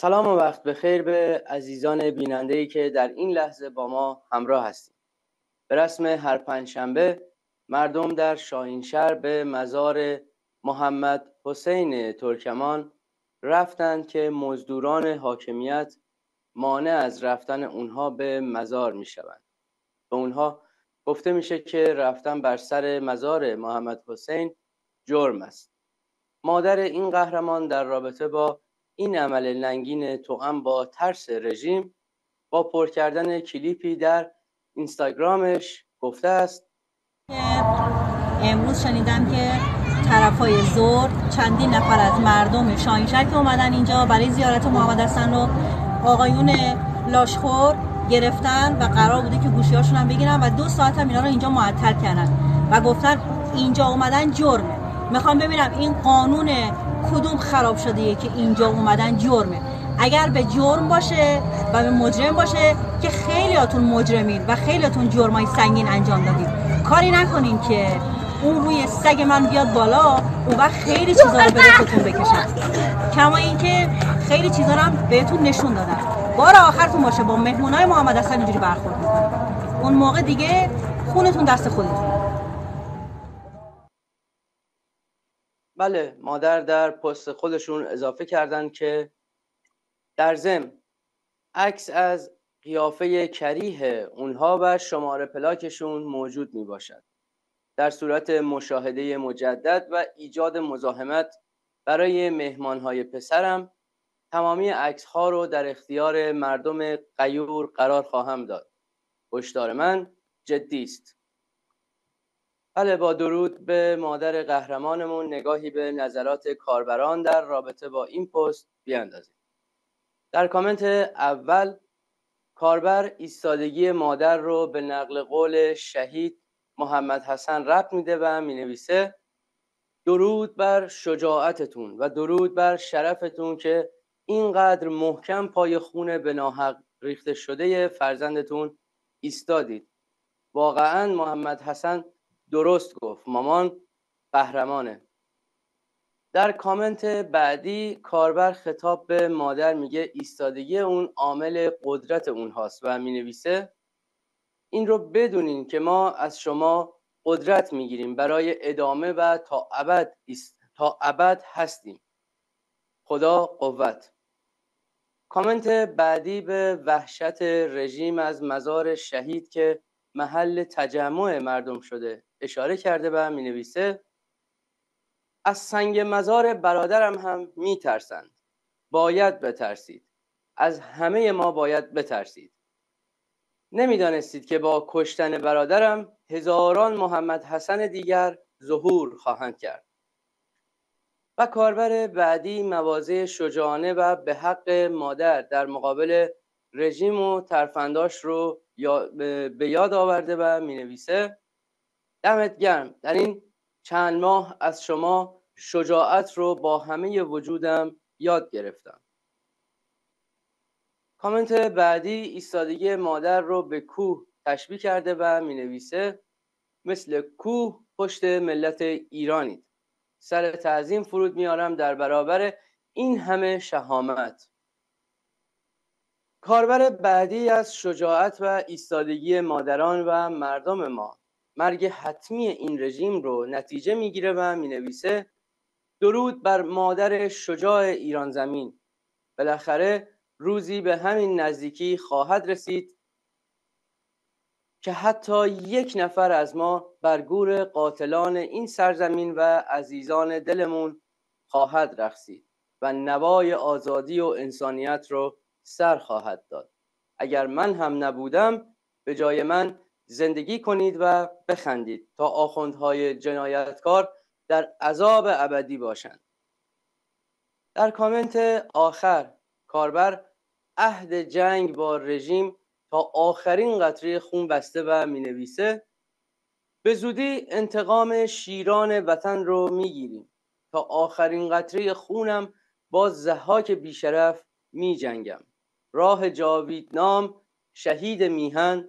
سلام و وقت بخیر به عزیزان بیننده ای که در این لحظه با ما همراه هستید به رسم هر پنجشنبه مردم در شاهینشهر به مزار محمد حسین ترکمان رفتند که مزدوران حاکمیت مانع از رفتن اونها به مزار می شوند. به اونها گفته میشه که رفتن بر سر مزار محمد حسین جرم است. مادر این قهرمان در رابطه با این عمل لنگین توأم با ترس رژیم با پر کردن کلیپی در اینستاگرامش گفته است. امروز شنیدم که طرفای زور چندین نفر از مردم شاهینشهر که اومدن اینجا برای زیارت محمد حسن رو آقایون لاشخور گرفتن و قرار بوده که گوشیاشون هم بگیرن و دو ساعت هم اینا رو اینجا معطل کردن. و گفتن اینجا اومدن جرمه. می‌خوام ببینم این قانون کدوم خراب شده که اینجا اومدن جرمه. اگر به جرم باشه و به مجرم باشه که خیلیاتون مجرمین و خیلیاتون جرمای سنگین انجام دادید کاری نکنین که اون روی سگ من بیاد بالا اون وقت خیلی چیزا رو به خودتون بکشن. کما اینکه خیلی چیزا رو هم بهتون نشون دادن. بار آخرتون باشه با مهمونای محمد حسن اینجوری برخورد اون موقع دیگه خونتون دست خودتون. بله مادر در پست خودشون اضافه کردن که در زم عکس از قیافه کریه اونها و شماره پلاکشون موجود می باشد. در صورت مشاهده مجدد و ایجاد مزاحمت برای مهمانهای پسرم تمامی عکس ها رو در اختیار مردم قیور قرار خواهم داد. هشدار من جدی است. بله با درود به مادر قهرمانمون نگاهی به نظرات کاربران در رابطه با این پست بیاندازیم. در کامنت اول کاربر ایستادگی مادر رو به نقل قول شهید محمد حسن ربط میده و می‌نویسه درود بر شجاعتتون و درود بر شرفتون که اینقدر محکم پای خون به ناحق ریخته شده فرزندتون ایستادید واقعا محمد حسن درست گفت. مامان قهرمانه. در کامنت بعدی کاربر خطاب به مادر میگه ایستادگی اون عامل قدرت اون هاست و می‌نویسه این رو بدونین که ما از شما قدرت می‌گیریم برای ادامه و تا ابد تا ابد هستیم. خدا قوت. کامنت بعدی به وحشت رژیم از مزار شهید که محل تجمع مردم شده. اشاره کرده و می نویسه از سنگ مزار برادرم هم می ترسند باید بترسید. از همه ما باید بترسید. نمی‌دانستید که با کشتن برادرم هزاران محمد حسن دیگر ظهور خواهند کرد. و کاربر بعدی مواضع شجاعانه و به حق مادر در مقابل رژیم و ترفنداش رو به یاد آورده و می نویسه دمت گرم. در این چند ماه از شما شجاعت رو با همه وجودم یاد گرفتم. کامنت بعدی ایستادگی مادر رو به کوه تشبیه کرده و می نویسه مثل کوه پشت ملت ایرانید. سر تعظیم فرود میارم در برابر این همه شهامت. کاربر بعدی از شجاعت و ایستادگی مادران و مردم ما. مرگ حتمی این رژیم رو نتیجه می‌گیره و می‌نویسه درود بر مادر شجاع ایران زمین. بالاخره روزی به همین نزدیکی خواهد رسید که حتی یک نفر از ما بر گور قاتلان این سرزمین و عزیزان دلمون خواهد رقصید و نوای آزادی و انسانیت رو سر خواهد داد. اگر من هم نبودم به جای من زندگی کنید و بخندید تا آخوندهای جنایتکار در عذاب ابدی باشند. در کامنت آخر کاربر عهد جنگ با رژیم تا آخرین قطره خون بسته و می نویسه به زودی انتقام شیران وطن رو می‌گیریم. تا آخرین قطره خونم با زهاک بیشرف می جنگم راه جاویدنام شهید میهن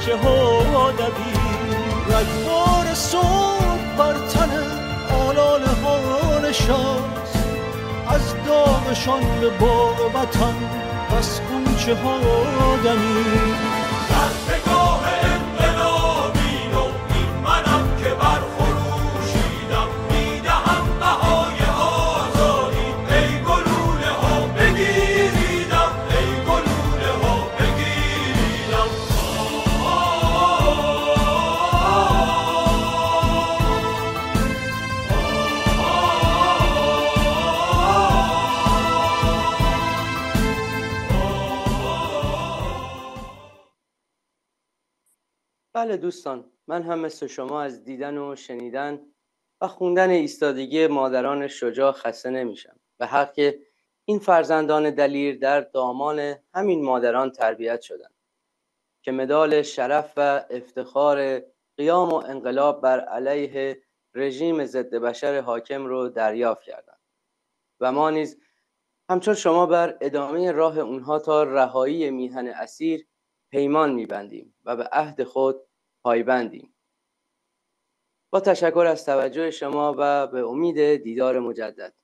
کوچه ها دوید رگبار صبح بر تن آنان ها نشست از داغشان به بابتن بس کوچه ها دمید بله دوستان من هم مثل شما از دیدن و شنیدن و خوندن ایستادگی مادران شجاع خسته نمیشم. به حق این فرزندان دلیر در دامان همین مادران تربیت شدند که مدال شرف و افتخار قیام و انقلاب بر علیه رژیم ضد بشر حاکم رو دریافت کردند و ما نیز همچون شما بر ادامه راه اونها تا رهایی میهن اسیر پیمان میبندیم و به عهد خود پایبندیم. با تشکر از توجه شما و به امید دیدار مجدد.